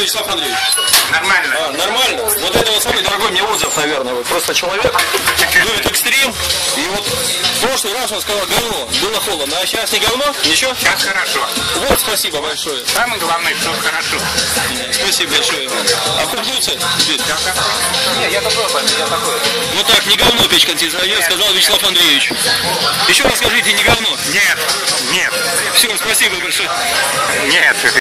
Вячеслав Андреевич? Нормально. А, нормально. Вот это вот самый дорогой мне отзыв, наверное. Вот просто человек любит экстрим. И вот в прошлый раз он сказал говно, было холодно. А сейчас не говно? Ничего? Сейчас хорошо. Вот, спасибо большое. Самое главное, что хорошо. Спасибо большое. А купнуться Нет, я такой, я такой. Ну так, не говно печь кондиционер, сказал Вячеслав Андреевич. Еще раз скажите, не говно. Нет, нет, Все, спасибо большое. нет.